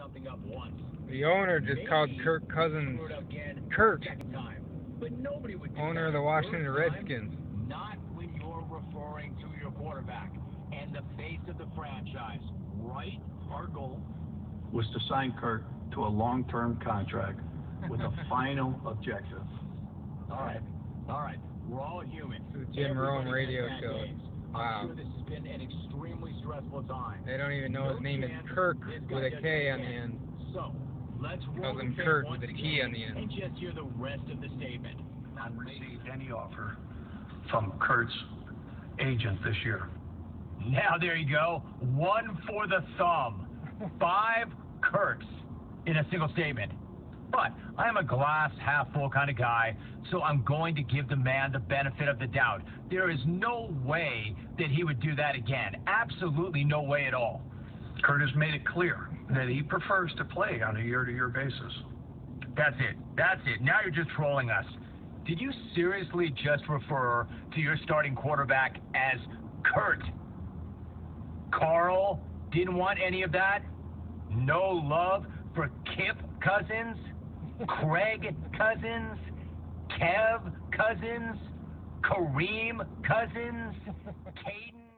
something up once. The owner just called Kirk Cousins screw it up again second time. But nobody would owner of the Washington first time, Redskins. Not when you're referring to your quarterback and the face of the franchise. Right? Our goal was to sign Kirk to a long-term contract with a final objective. All right. All right. We're all human. This is Jim Rome radio show. Wow. I'm sure this has been an extremely stressful time. They don't even know his name is Kirk this with guy a does K it on the end. So, let's roll Calls him the tape Kurt with a T on the end. And just hear the rest of the statement. Not received any offer from Kurt's agent this year. Now there you go. One for the thumb. Five Kirks in a single statement. But I am a glass half full kind of guy, so I'm going to give the man the benefit of the doubt. There is no way that he would do that again. Absolutely no way at all. Kurt has made it clear that he prefers to play on a year-to-year basis. That's it. That's it. Now you're just trolling us. Did you seriously just refer to your starting quarterback as Kurt? Carl didn't want any of that? No love for Kip Cousins? Craig Cousins? Kev Cousins? Kareem Cousins? Caden